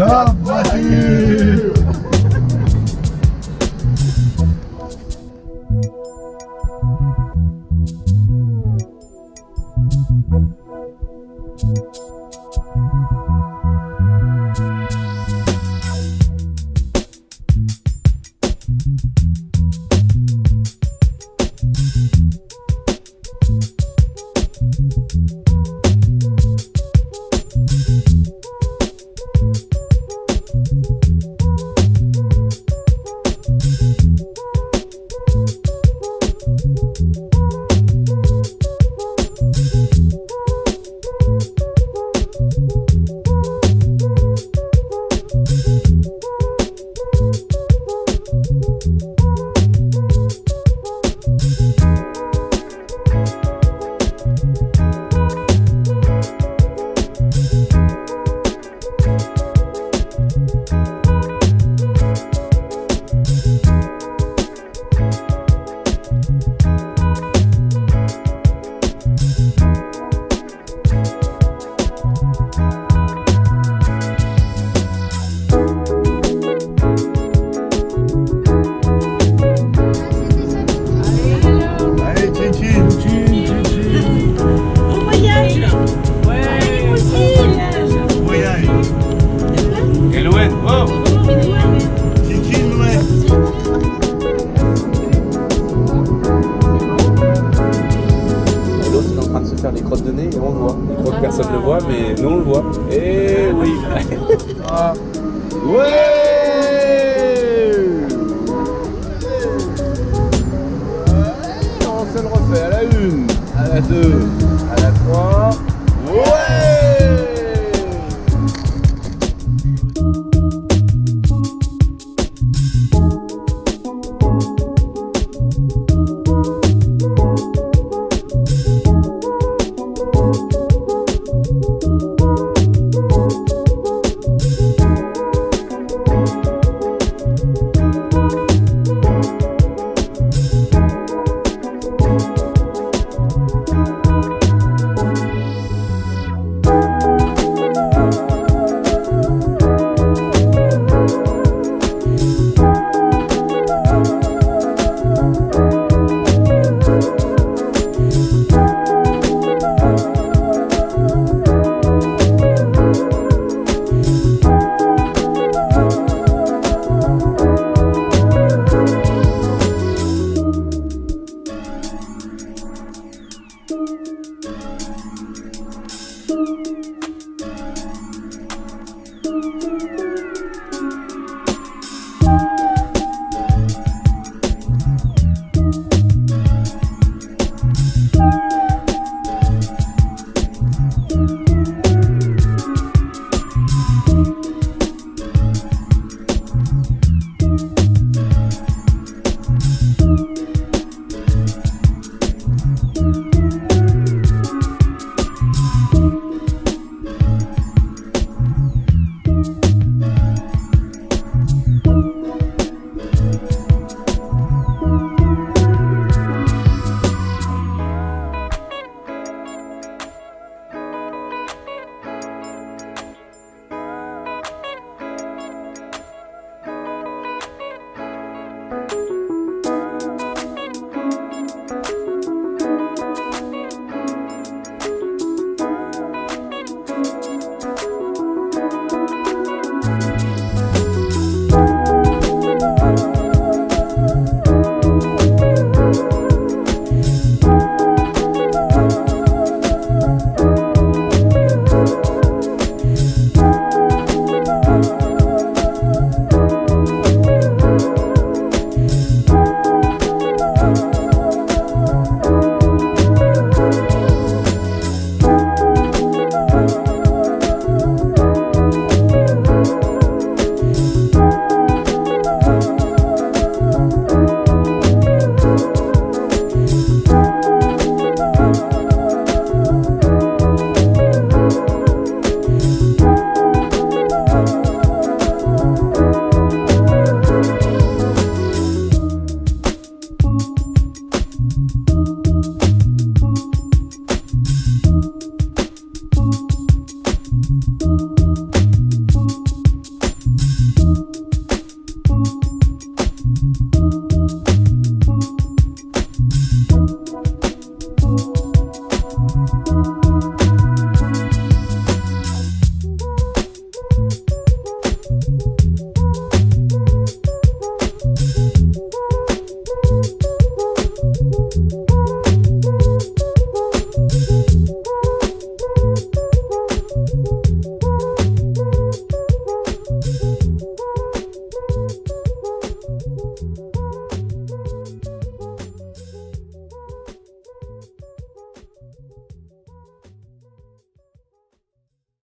God bless you. Personne ne le voit, mais nous on le voit. Eh oui. Ouais On se le refait à la une, à la deux,